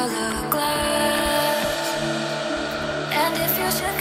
color glass. And if you should